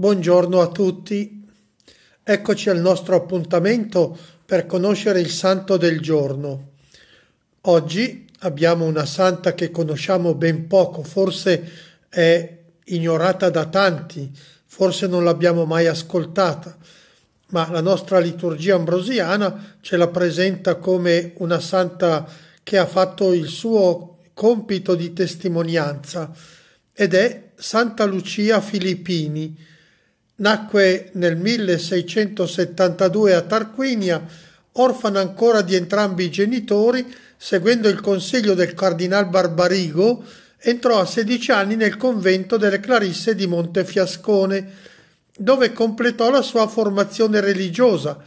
Buongiorno a tutti. Eccoci al nostro appuntamento per conoscere il santo del giorno. Oggi abbiamo una santa che conosciamo ben poco, forse è ignorata da tanti, forse non l'abbiamo mai ascoltata, ma la nostra liturgia ambrosiana ce la presenta come una santa che ha fatto il suo compito di testimonianza ed è Santa Lucia Filippini Nacque nel 1672 a Tarquinia, orfana ancora di entrambi i genitori, seguendo il consiglio del cardinal Barbarigo, entrò a 16 anni nel convento delle Clarisse di Montefiascone, dove completò la sua formazione religiosa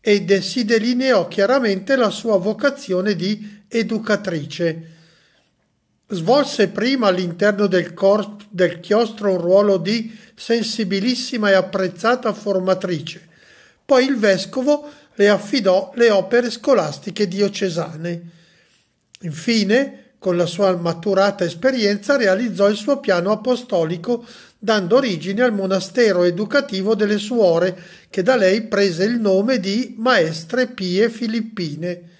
ed si delineò chiaramente la sua vocazione di educatrice. Svolse prima all'interno del, corpo, del chiostro un ruolo di sensibilissima e apprezzata formatrice. Poi il vescovo le affidò le opere scolastiche diocesane. Infine, con la sua maturata esperienza, realizzò il suo piano apostolico, dando origine al monastero educativo delle suore, che da lei prese il nome di Maestre Pie Filippine.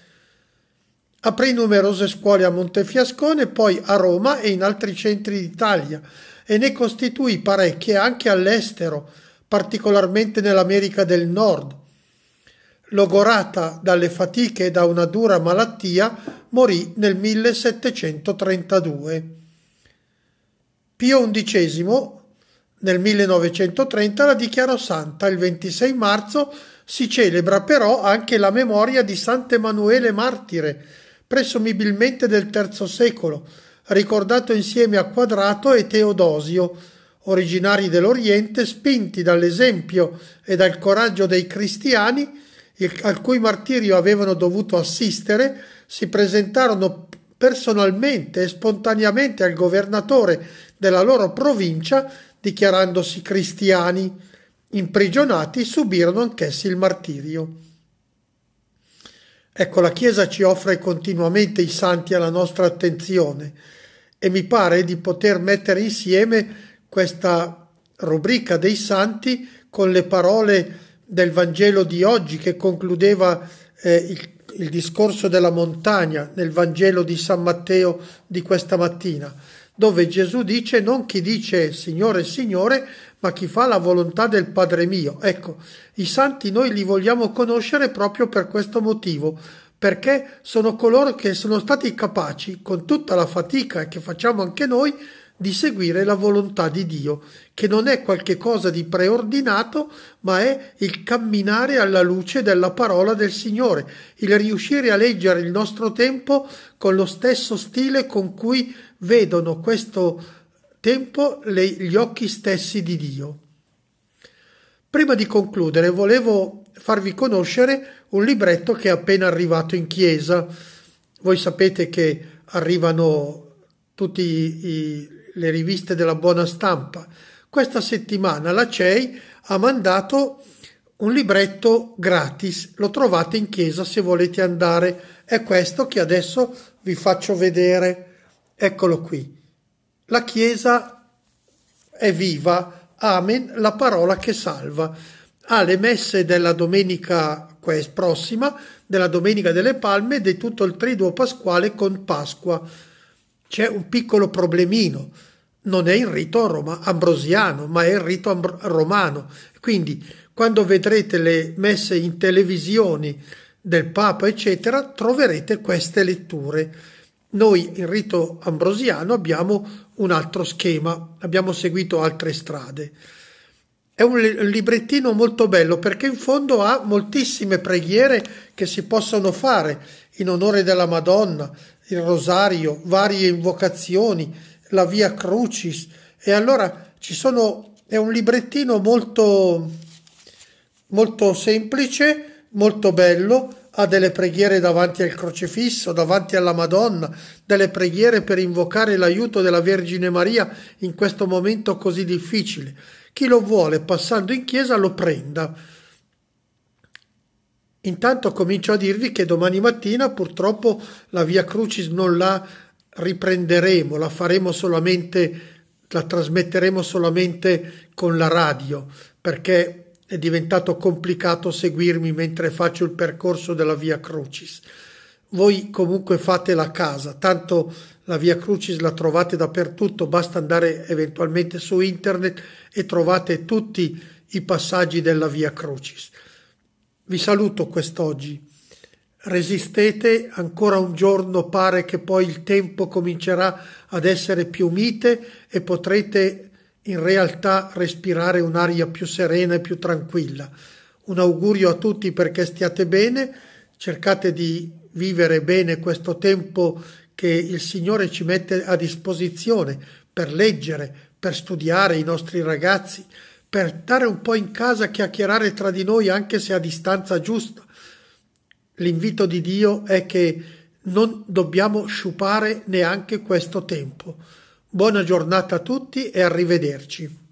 Aprì numerose scuole a Montefiascone, poi a Roma e in altri centri d'Italia e ne costituì parecchie anche all'estero, particolarmente nell'America del Nord. Logorata dalle fatiche e da una dura malattia, morì nel 1732. Pio XI nel 1930 la dichiarò santa. Il 26 marzo si celebra però anche la memoria di Sant'Emanuele Martire, presumibilmente del III secolo, ricordato insieme a Quadrato e Teodosio, originari dell'Oriente, spinti dall'esempio e dal coraggio dei cristiani, al cui martirio avevano dovuto assistere, si presentarono personalmente e spontaneamente al governatore della loro provincia, dichiarandosi cristiani. Imprigionati subirono anch'essi il martirio. Ecco, la Chiesa ci offre continuamente i santi alla nostra attenzione e mi pare di poter mettere insieme questa rubrica dei santi con le parole del Vangelo di oggi che concludeva eh, il, il discorso della montagna nel Vangelo di San Matteo di questa mattina, dove Gesù dice non chi dice Signore, Signore, ma chi fa la volontà del Padre mio. Ecco, i santi noi li vogliamo conoscere proprio per questo motivo, perché sono coloro che sono stati capaci, con tutta la fatica che facciamo anche noi, di seguire la volontà di Dio, che non è qualche cosa di preordinato, ma è il camminare alla luce della parola del Signore, il riuscire a leggere il nostro tempo con lo stesso stile con cui vedono questo tempo le, gli occhi stessi di Dio. Prima di concludere volevo farvi conoscere un libretto che è appena arrivato in chiesa. Voi sapete che arrivano tutte le riviste della buona stampa. Questa settimana la CEI ha mandato un libretto gratis, lo trovate in chiesa se volete andare. È questo che adesso vi faccio vedere. Eccolo qui. La Chiesa è viva, amen, la parola che salva. Ha le messe della domenica prossima, della Domenica delle Palme di tutto il triduo pasquale con Pasqua. C'è un piccolo problemino, non è il rito roma, ambrosiano, ma è il rito ambro- romano. Quindi, quando vedrete le messe in televisioni del Papa, eccetera, troverete queste letture. Noi in rito ambrosiano abbiamo un altro schema, abbiamo seguito altre strade. È un librettino molto bello perché in fondo ha moltissime preghiere che si possono fare in onore della Madonna, il rosario, varie invocazioni, la via Crucis e allora ci sono è un librettino molto molto semplice, molto bello ha delle preghiere davanti al crocifisso, davanti alla Madonna, delle preghiere per invocare l'aiuto della Vergine Maria in questo momento così difficile. Chi lo vuole passando in chiesa lo prenda. Intanto comincio a dirvi che domani mattina purtroppo la Via Crucis non la riprenderemo, la faremo solamente la trasmetteremo solamente con la radio perché è diventato complicato seguirmi mentre faccio il percorso della Via Crucis. Voi comunque fatela a casa, tanto la Via Crucis la trovate dappertutto, basta andare eventualmente su internet e trovate tutti i passaggi della Via Crucis. Vi saluto quest'oggi. Resistete, ancora un giorno pare che poi il tempo comincerà ad essere più mite e potrete in realtà respirare un'aria più serena e più tranquilla. Un augurio a tutti perché stiate bene, cercate di vivere bene questo tempo che il Signore ci mette a disposizione per leggere, per studiare i nostri ragazzi, per stare un po' in casa a chiacchierare tra di noi anche se a distanza giusta. L'invito di Dio è che non dobbiamo sciupare neanche questo tempo. Buona giornata a tutti e arrivederci.